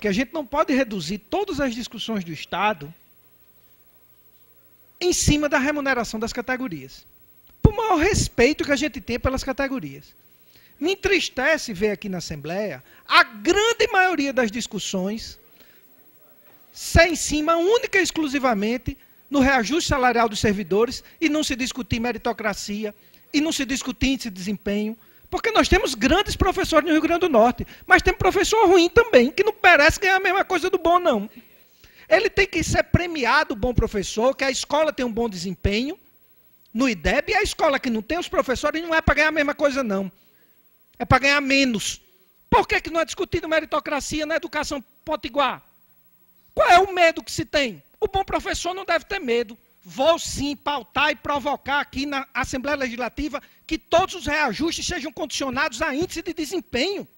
que a gente não pode reduzir todas as discussões do Estado em cima da remuneração das categorias. Por maior respeito que a gente tem pelas categorias. Me entristece ver aqui na Assembleia a grande maioria das discussões ser em cima única e exclusivamente no reajuste salarial dos servidores e não se discutir meritocracia e não se discutir índice de desempenho. Porque nós temos grandes professores no Rio Grande do Norte, mas tem professor ruim também, que não merece ganhar a mesma coisa do bom, não. Ele tem que ser premiado, o bom professor, que a escola tem um bom desempenho no IDEB, e a escola que não tem os professores não é para ganhar a mesma coisa, não. É para ganhar menos. Por que, que não é discutido meritocracia na educação potiguar? Qual é o medo que se tem? O bom professor não deve ter medo. Vou sim pautar e provocar aqui na Assembleia Legislativa que todos os reajustes sejam condicionados a índice de desempenho.